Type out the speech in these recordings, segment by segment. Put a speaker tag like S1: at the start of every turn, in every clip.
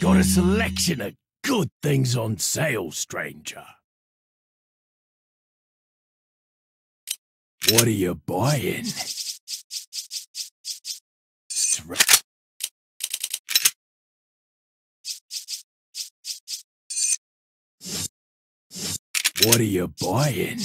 S1: Got a selection of good things on sale, stranger. What are you buying? What are you buying?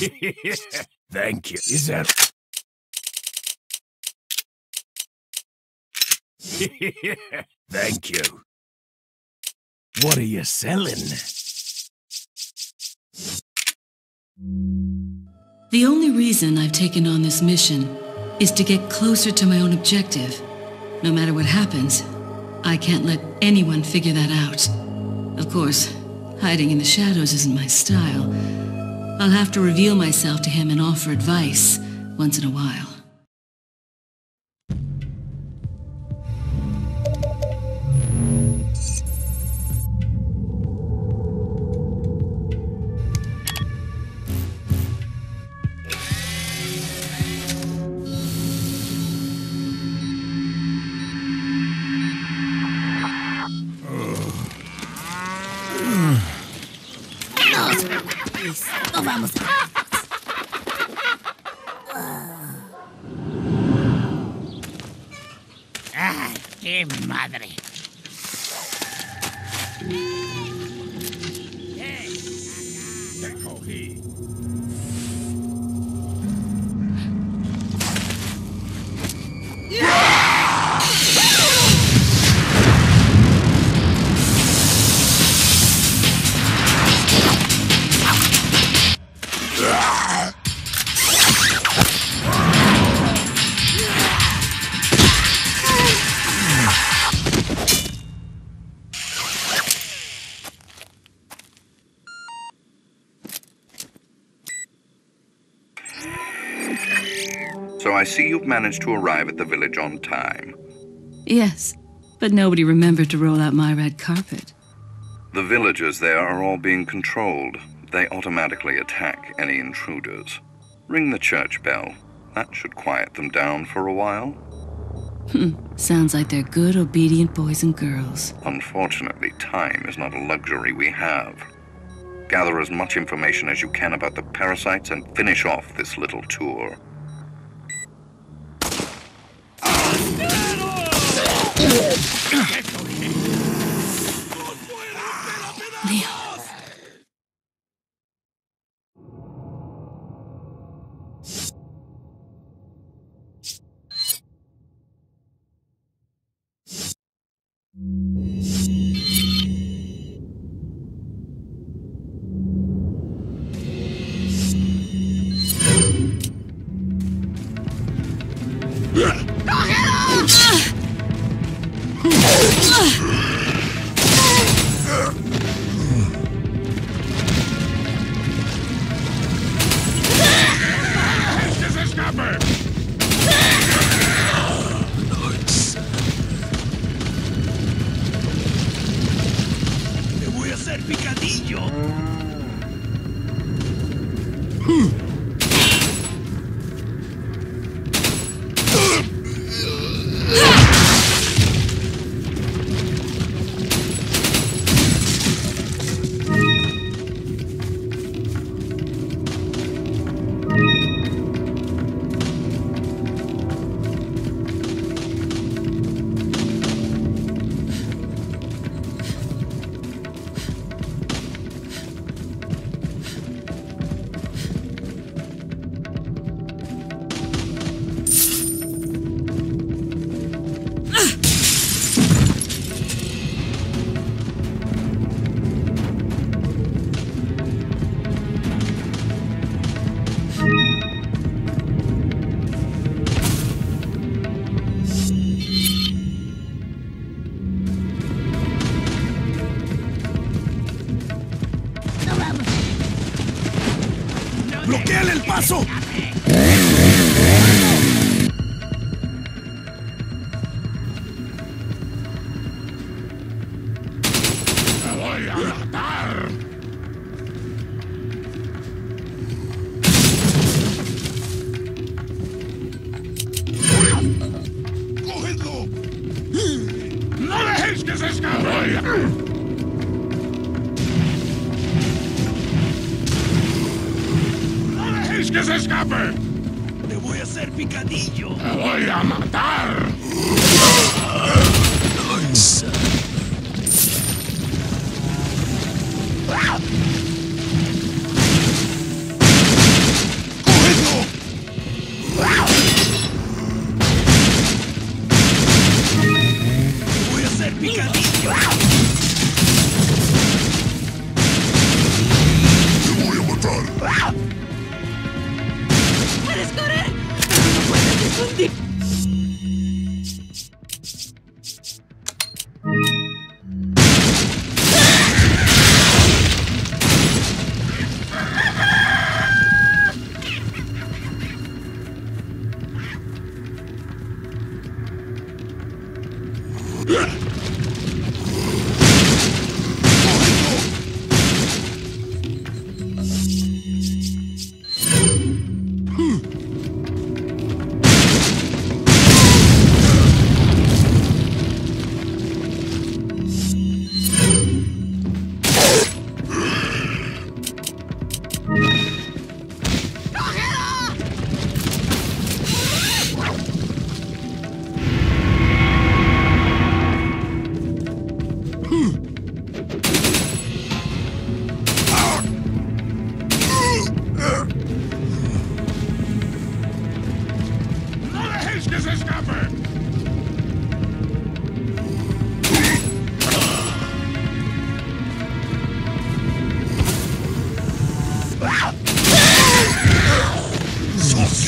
S1: Thank you. Is that? Thank you. What are you selling?
S2: The only reason I've taken on this mission is to get closer to my own objective. No matter what happens, I can't let anyone figure that out. Of course, hiding in the shadows isn't my style. I'll have to reveal myself to him and offer advice once in a while.
S3: Não vamos.
S4: Ah, que madre.
S5: So I see you've managed to arrive at the village on time.
S2: Yes, but nobody remembered to roll out my red carpet.
S5: The villagers there are all being controlled. They automatically attack any intruders. Ring the church bell. That should quiet them down for a while. Hmm.
S2: Sounds like they're good, obedient boys and girls.
S5: Unfortunately, time is not a luxury we have. Gather as much information as you can about the parasites and finish off this little tour.
S2: Leon.
S1: Se escape! ¡Te voy a hacer picadillo!
S6: ¡Te voy a matar!
S1: ¡Cógedlo! ¡Te voy a hacer picadillo!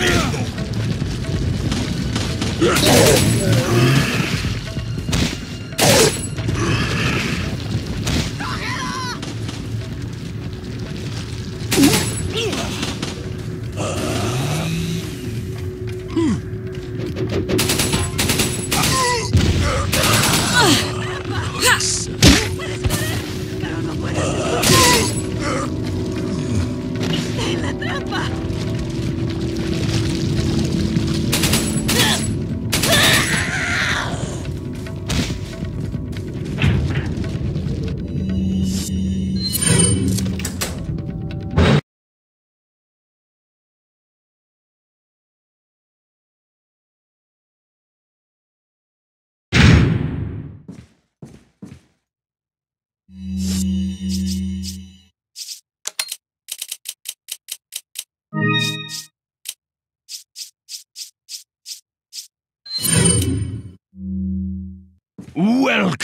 S7: Yeah!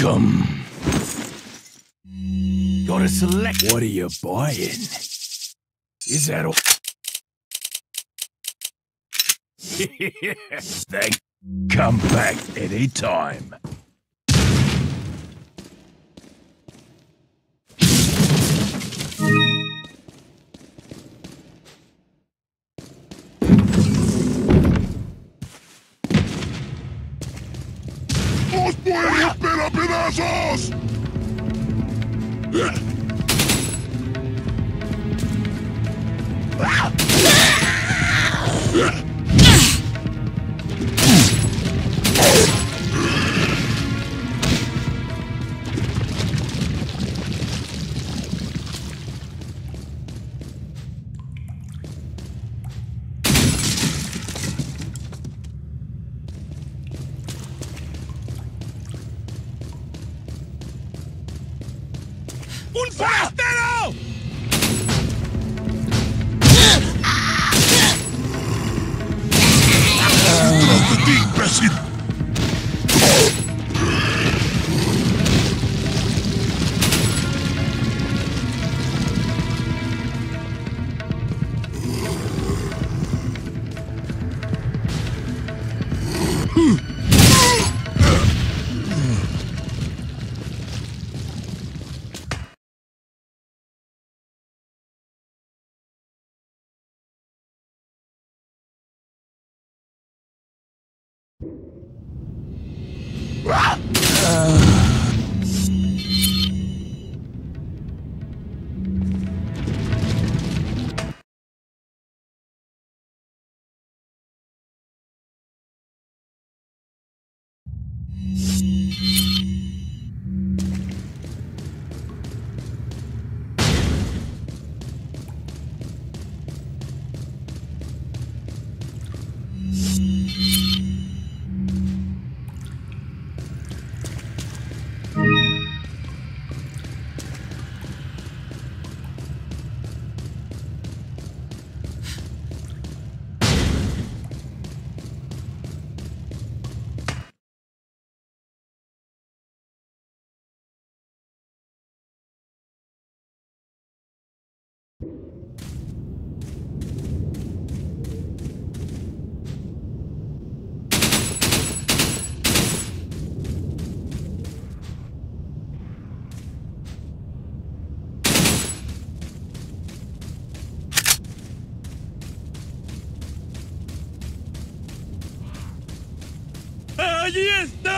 S1: Welcome. Gotta select. What are you buying? Is that all? Thank. Come back anytime.
S6: brazos!
S1: ¡Un forastero!
S6: ¡Atrás!
S8: ¡Allí está! ¡Allí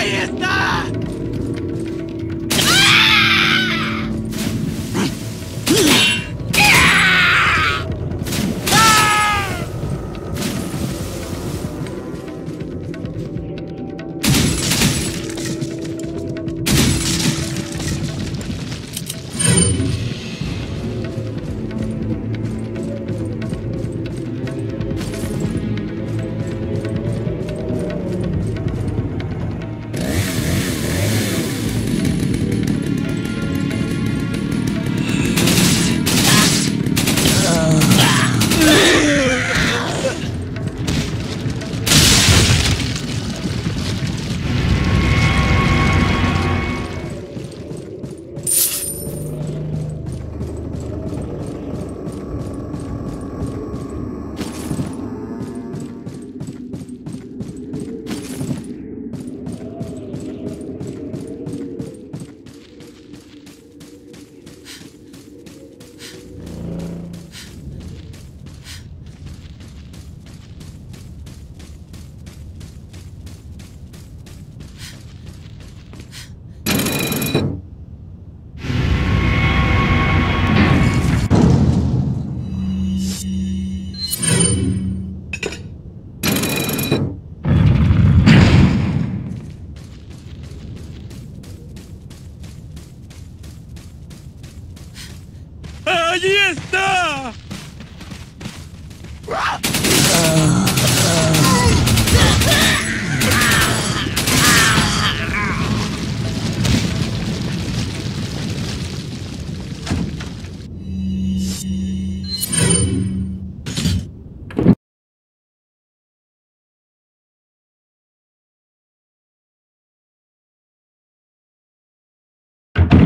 S8: Giant!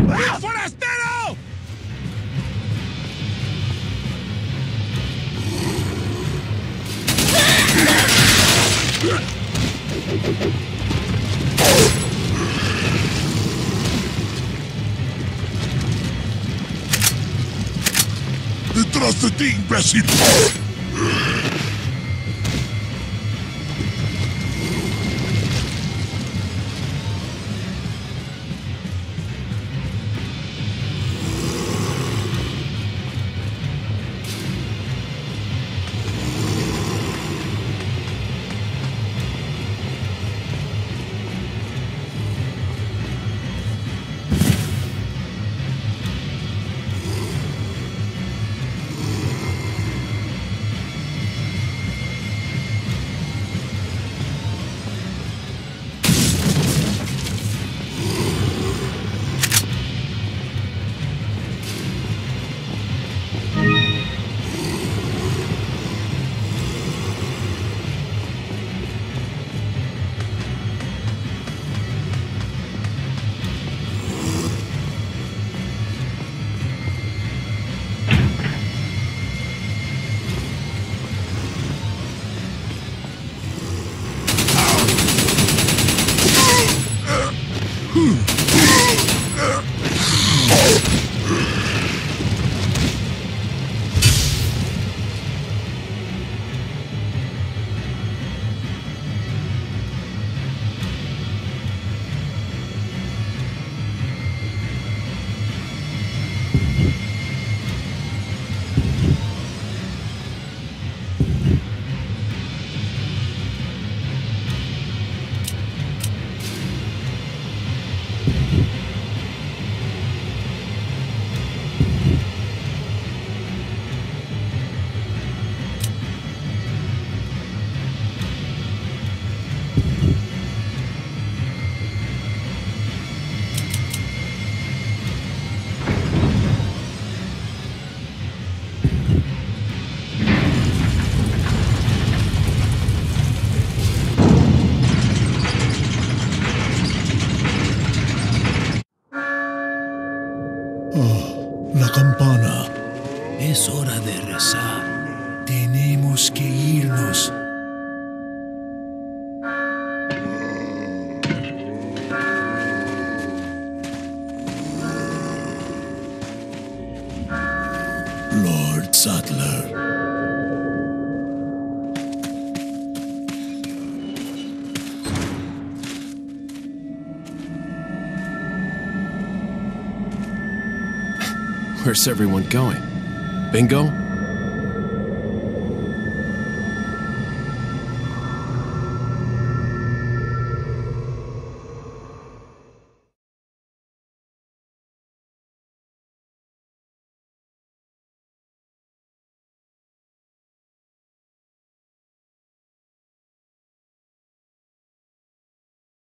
S8: ¡Forastero!
S4: ¡Detrás de ti, imbécil!
S1: Saddler.
S9: Where's everyone going? Bingo?